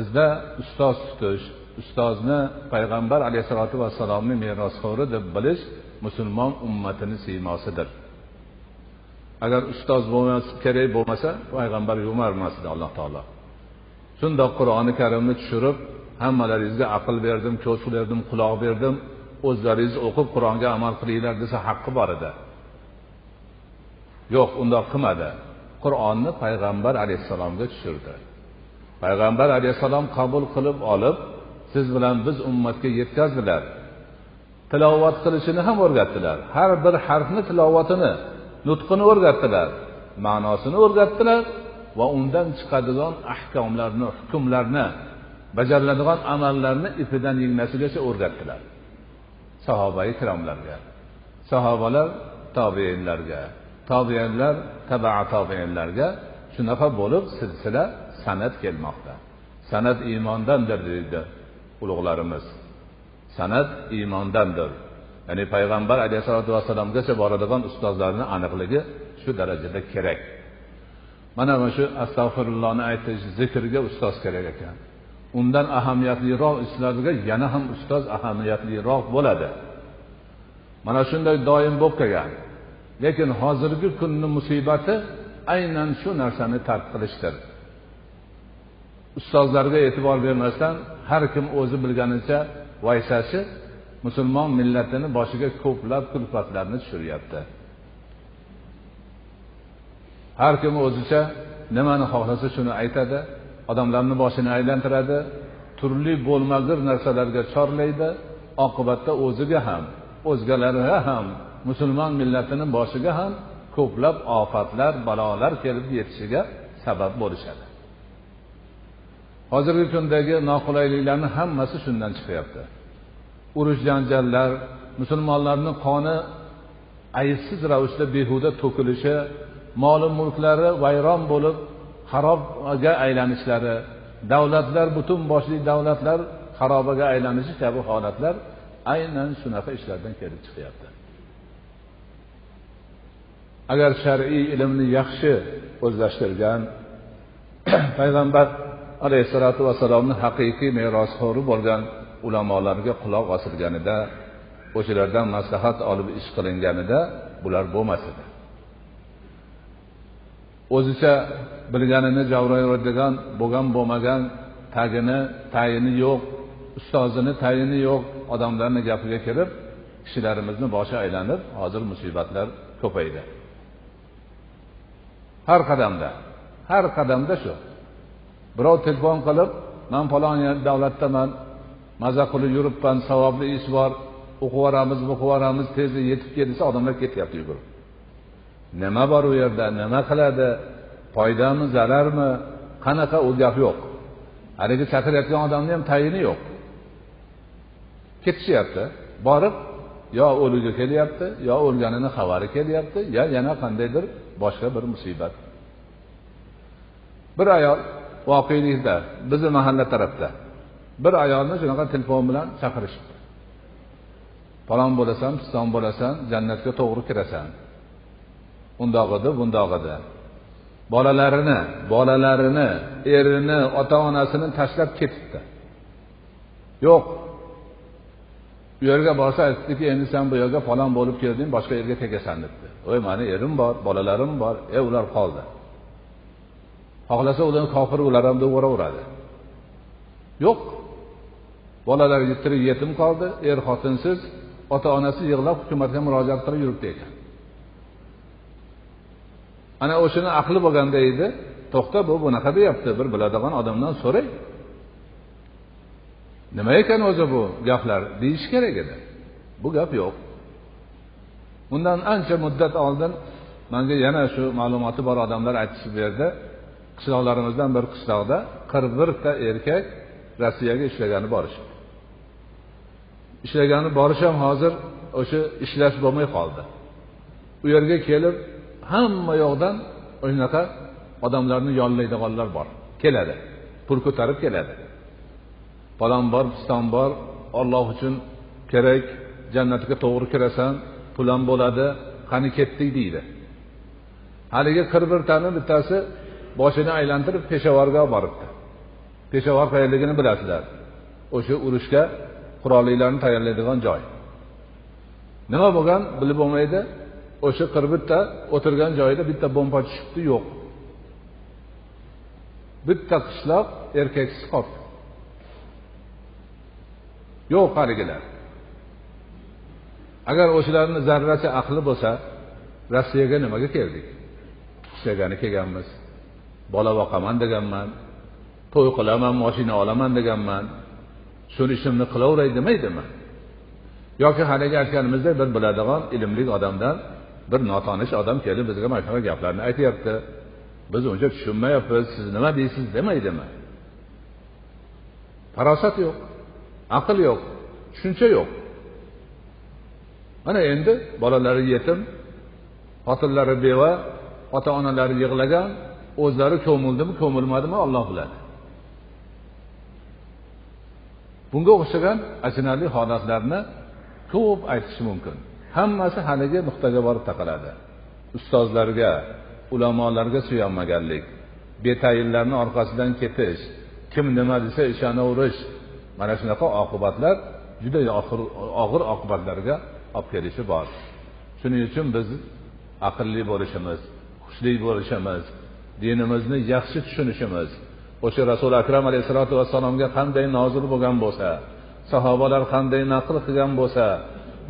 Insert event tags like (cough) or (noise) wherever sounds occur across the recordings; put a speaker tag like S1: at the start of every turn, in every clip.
S1: bizda ustoz tutish ustozni payg'ambar alayhissalotu vassalomni merosxo'ri deb bilish musulmon ummatini siymosidir. Agar ustoz bo'lmasa kerak bo'lmasa payg'ambar yubormasdi alloh taolo. Shundoq qur'oni karimni tushirib hammalaringizga aql berdim ko'z berdim quloq berdim o'zlaringiz o'qib qur'onga amal qilinglar desa haqqi bor edi. Yo'q undoq qilmadi. Qur'onni payg'ambar alayhissalomga tushirdi. Payg'ambar alayhissalom qabul qilib olib siz bilan biz ummatga yetkazdilar. Tilovat qilishini ham o'rgatdilar. Har bir harfni tilovatini nutqini o'rgatdilar. Ma'nosini o'rgatdilar va undan chiqadigan ahkomlarni hukmlarni bajariladigan amallarni ipidan ignasigacha o'rgatdilar. Sahoba ikromlarga sahobalar tobeinlarga tobeinlar taba tobeinlarga shunaqa bo'lib silsila san'at kelmoqda. San'at iymondandir deydi ulug'larimiz. San'at iymondandir. Ya'ni payg'ambar alayhissalotu vassalomgacha boradigan ustozlarni aniqligi shu darajada kerak. Mana mana shu astag'firullohni aytish zikrga ustoz kerak ekan. Undan ahamiyatliroq ishlarga yana ham ustoz ahamiyatliroq bo'ladi. Mana shunday doim bo'lib kelgan. Lekin hozirgi kunni musibati aynan shu narsani tark qilishdir. Ustozlarga e'tibor bermasdan har kim o'zi bilganicha vaysashi musulmon millatini boshiga ko'plab kulfatlarni tushiryapti. Har kim o'zicha nimani xohlasa shuni aytadi odamlarni boshini aylantiradi turli bo'lmag'ur narsalarga chorlaydi oqibatda o'ziga ham o'zgalarga ham musulmon millatini boshiga ham ko'plab ofatlar balolar kelib yetishiga sabab bo'lishadi. Hozirgi kundagi noqulayliklarni hammasi shundan chiqyapti. Urush janjallar musulmonlarni qoni aybsiz ravishda behuda to'kilishi moli mulklari vayron bo'lib xarobga aylanishlari davlatlar butun boshli davlatlar xarobaga aylanishi kabi holatlar aynan shunaqa ishlardan kelib chiqyapti. Agar shar'iy ilmni yaxshi o'zlashtirgan (clears throat) payg'ambar alayhissalotu vassalomni haqiqiy merosxo'ri bo'lgan ulamolarga quloq osilganida o'shalardan maslahat olib ish qilinganida bular bo'lmas edi. O'zicha bilganini javrayveradigan bo'lgan bo'lmagan tagini tayini yo'q ustozini tayini yo'q odamlarni gapiga kirib kishilarimizni boshi aylanib hozir musibatlar ko'paydi. Har qadamda har qadamda shu. Birov telefon qilib man falon davlatdaman maza qilib yuribman savobli ish bor o'qib yuboramiz o'qib yuboramiz tezda yetib kel desa odamlar ketyapti yugurib. Nima bor u yerda? Nima qiladi? Foydami zararmi? Qanaqa? U gap yo'q. Haligi chaqirayotgan odamni ham tayini yo'q. Ketishyapti. Borib yo o'ligi kelyapti yo o'lganini xabari kelyapti yo yana qandaydir boshqa bir musibat. Bir ayol voqelikda bizni mahalla tarafda bir ayolni shunaqa telefon bilan chaqirishibdi. Falon bo'lasan piston bo'lasan jannatga to'g'ri kirasan. Undoq edi bundoq edi bolalarini bolalarini erini ota onasini tashlab ketibdi. Yo'q. U yerga borsa aytdiki endi sen bu yerga falon bo'lib kelding boshqa yerga tegasan debdi. Voy mani erim bor bolalarim bor. E ular qoldi. Xohlasa ularni kofir ular ham deb uraveradi yo'q. Bolalar tirik yetim qoldi er xotinsiz ota onasi yig'lab hukumatga murojaat qilib yuribdi ekan. Ana o'shani aqli bo'lganda edi to'xta bu bunaqa deyapti bir biladigan odamdan so'rang nima ekan o'zi bu gaplar? Deyish kerak edi. Bu gap yo'q. Bundan ancha muddat oldin manga yana shu ma'lumoti bor odamlar aytishib berdi. Qishloqlarimizdan bir qishloqda qirq birta erkak rossiyaga ishlagani borishibdi ishlagani borish ham hozir o'sha ishlash bo'lmay qoldi. U yerga kelib hamma yoqdan shunaqa odamlarni yollaydiganlar bor. Keladi pul ko'tarib keladi. Palon bor piston bor olloh uchun kerak jannatga to'g'ri kirasan pul ham bo'ladi qani ketdik deydi. Haligi qirq birtani bittasi boshini aylantirib peshovarga boribdi. Peshavor qayerligini bilasizlar o'sha urushga qurollilarni tayyorlaydigan joy. Nima bo'lgan bilib bo'lmaydi o'sha bitta o'tirgan joyida bitta bomba tushibdi yo'q. Bitta qishloq erkaksiz qolibdi yo'q haligilar. Agar o'shalarni zarracha aqli bo'lsa rossiyaga nimaga keldik? Ishlagani kelganmiz. Bola boqaman deganman to'y qilaman moshina olaman deganman shuni ishimni qilaveray demaydimi? Yoki haligi aytganimizdek bir biladigan ilmli odamdan bir notanish odam kelib bizga mana shunaqa gaplarni aytyapti. Biz uncha tushunmayapmiz siz nima deysiz demaydimi? Farosat yo'q aql yo'q tushuncha yo'q. Mana endi bolalari yetim xotinlari beva ota onalari yig'lagan o'zlari ko'mildimi ko'milmadimi olloh biladi. Bunga o'xshagan achinarli holatlarni ko'p aytish mumkin. Hammasi haligi nuqtaga borib taqaladi. Ustozlarga ulamolarga suyanmaganlik betayinlarni orqasidan ketish kim nima desa ishonaverish mana shunaqa oqibatlar juda og'ir oqibatlarga olib kelishi bor. Shuning uchun biz aqlli bo'lishimiz hushli bo'lishimiz dinimizni yaxshi tushunishimiz. O'sha rasuli akram alayhissalotu vassalomga qanday nozil bo'lgan bo'lsa sahobalar qanday naql qilgan bo'lsa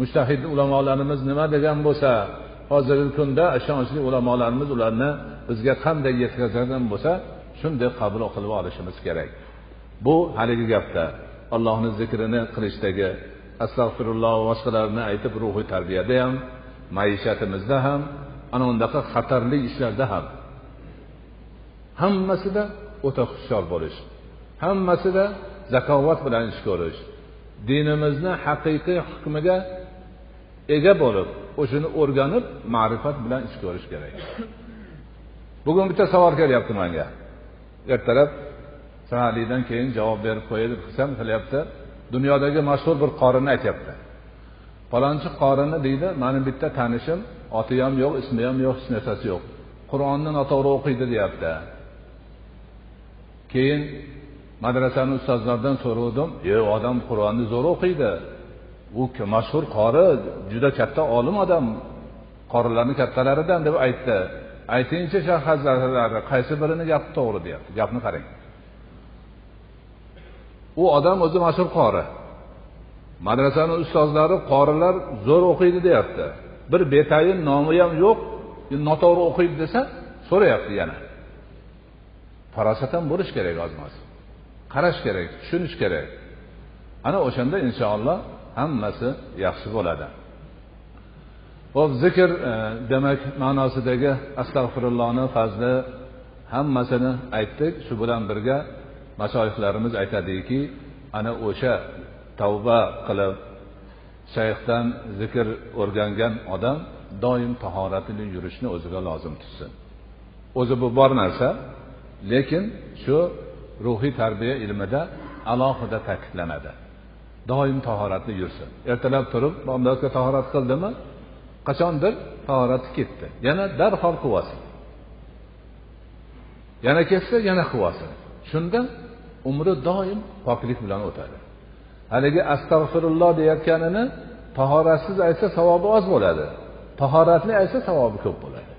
S1: mushtahid ulamolarimiz nima degan bo'lsa hozirgi kunda ishonchli ulamolarimiz ularni bizga qanday yetkazgan bo'lsa shunday qabul qilib olishimiz kerak. Bu haligi gapda allohni zikrini qilishdagi astag'firulloh va boshqalarni aytib ruhiy tarbiyada ham maishatimizda ham ana undaqa xatarli ishlarda ham hammasida o'ta hushyor bo'lish. Hammasida zakovat bilan ish ko'rish. Dinimizni haqiqiy hukmiga ega bo'lib o'shani o'rganib ma'rifat bilan ish ko'rish kerak. Bugun bitta savol kelyapti manga. Ertalab saharlikdan keyin javob berib qo'yay deb qilsam qilyapti. Dunyodagi mashhur bir qorini aytyapti. Falonchi qorini deydi mani bitta tanishim oti ham yo'q ismi ham yo'q hech narsasi yo'q. Qur'onni noto'g'ri o'qiydi deyapti. Keyin madrasani ustozlaridan so'ravdim e odam qur'onni zo'r o'qiydi. U mashhur qori juda katta olim odam. Qorilarni kattalaridan deb aytdi. Aytingchi shayx hazratlari qaysi birini gapi to'g'ri deyapti? Gapni qarang. U odam o'zi mashhur qori. Madrasani ustozlari qorilar zo'r o'qiydi deyapti. Bir betayin nomi ham yo'q noto'g'ri o'qiydi desa so'rayapti yana. Farosat ham bo'lishi kerak ozmoz qarash kerak tushunish kerak. Ana o'shanda inshaalloh hammasi yaxshi bo'ladi. Ho'p zikr e, demak ma'nosidagi astag'firullohni fazli hammasini aytdik. Shu bilan birga mashoyihlarimiz aytadiki ana o'sha tavba qilib shayxdan zikr o'rgangan odam doim tahoratli yurishni o'ziga lozim tutsin. O'zi bu bor narsa. Lekin shu ruhiy tarbiya ilmida alohida ta'kidlanadi. Doim tahoratni yursin. Ertalab turib bomdodga tahorat qildimi? Qachondir tahorati ketdi. Yana darhol qilib olsin yana ketsa yana qilib olsin shunda umri doim poklik bilan o'tadi. Haligi astag'firulloh deyayotganini tahoratsiz aytsa savobi oz bo'ladi. Tahoratli aytsa savobi ko'p bo'ladi.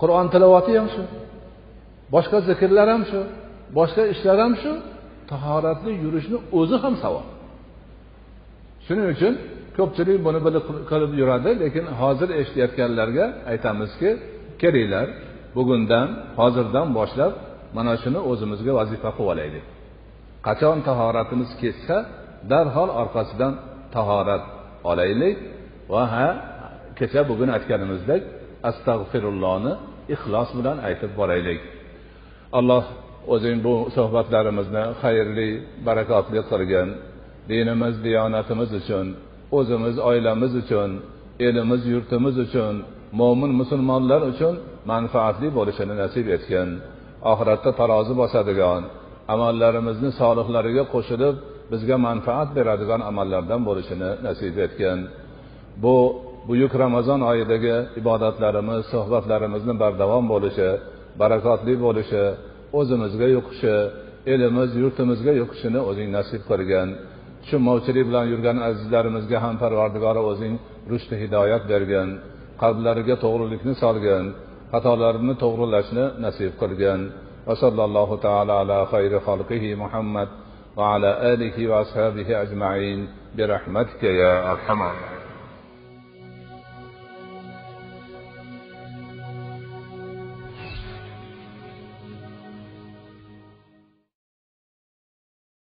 S1: Qur'on tilovati ham shu. Boshqa zikrlar ham shu boshqa ishlar ham shu tahoratli yurishni o'zi ham savob shuning uchun ko'pchilik buni bilib qilib yuradi lekin hozir eshitayotganlarga aytamizki kelinglar bugundan hozirdan boshlab mana shuni o'zimizga vazifa qilib olaylik. Qachon tahoratimiz ketsa darhol orqasidan tahorat olaylik va ha kecha bugun aytganimizdek astag'firullohni ixlos bilan aytib boraylik. Alloh o'zing bu suhbatlarimizni xayrli barakotli qilgin. Dinimiz diyonatimiz uchun o'zimiz oilamiz uchun elimiz yurtimiz uchun mo'min musulmonlar uchun manfaatli bo'lishini nasib etgin. Oxiratda tarozi bosadigan amallarimizni solihlariga qo'shilib bizga manfaat beradigan amallardan bo'lishini nasib etgin. Bu buyuk ramazon oyidagi ibodatlarimiz suhbatlarimizni bardavom bo'lishi barakotli bo'lishi o'zimizga yuqishi elimiz yurtimizga yuqishini o'zing nasib qilgin tushunmovchilik bilan yurgan azizlarimizga ham parvardigori o'zing rushdi hidoyat bergin qalblariga to'g'rilikni solgin xatolarini to'g'rilashni nasib qilgin وصلى الله تعالى على خير خلقه محمد وعلى آله وأصحابه أجمعين برحمتك يا أرحم الراحمين